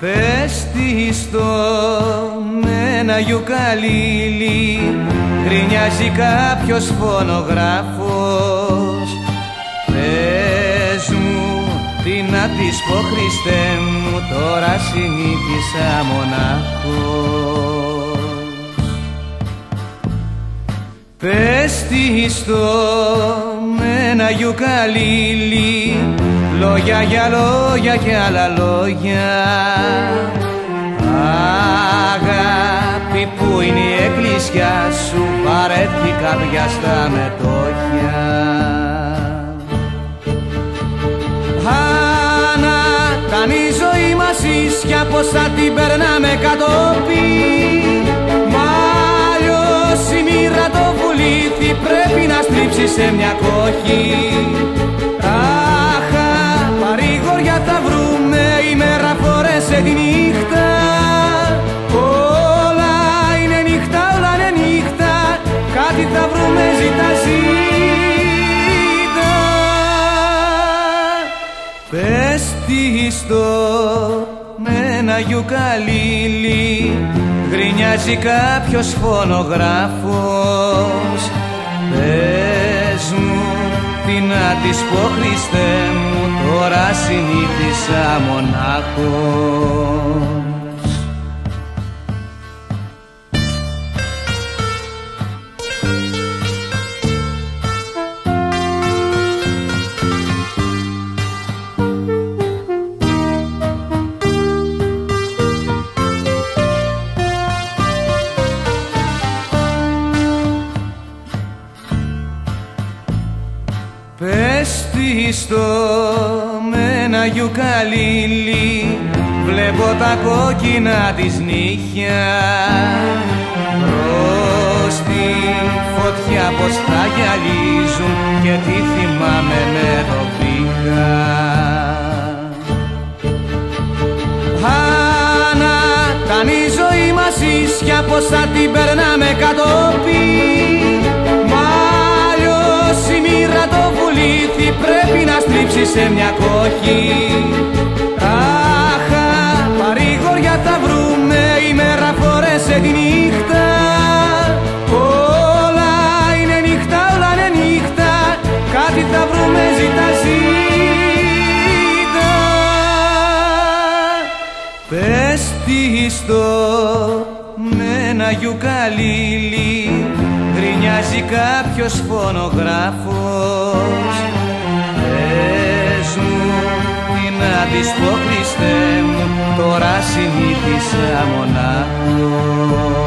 Πες τη στο με ένα γιουκαλίλι. Γκρινιάζει κάποιος φωνογράφος. Πες μου τι να της πω Χριστέ μου Τώρα συνήθισα μονάχος. Πες τη στο με ένα γιουκαλίλι. Λόγια για λόγια και άλλα λόγια. Αγάπη που είναι η εκκλησιά σου Παρέθηκα πια στα μετόχια. Ανατάνει η ζωή μας ίσια Πως θα την περνάμε κατόπι Πρέπει να στρίψει σε μια κόχη σε τη νύχτα. Όλα είναι νύχτα, όλα είναι νύχτα Κάτι θα βρούμε ζητά ζήτα. Πες τι στο με ένα γιουκαλίλι Γρινιάζει κάποιος φωνογράφος της πω Χριστέ μου τώρα συνήθισα μονάχος Πες τη στο με ένα γιουκαλίλι. Βλέπω τα κόκκινα της νύχια. Προς τη φωτιά πως θα γυαλίζουν Και τι θυμάμαι με το πήγα Ανατάν η ζωή μας ίσια πως θα την περνάμε κατόπι σε μια κόχη Αχα, παρήγορια θα βρούμε ημέρα φορές τη νύχτα. Όλα είναι νύχτα, όλα είναι νύχτα Κάτι θα βρούμε ζητά ζήτα. Πες τι στο με ένα γιουκαλίλι Γκρινιάζει κάποιος φωνογράφος να της πω Χριστέ μου τώρα συνήθισα μονάχος